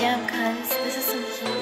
damn cuz, this is some heat.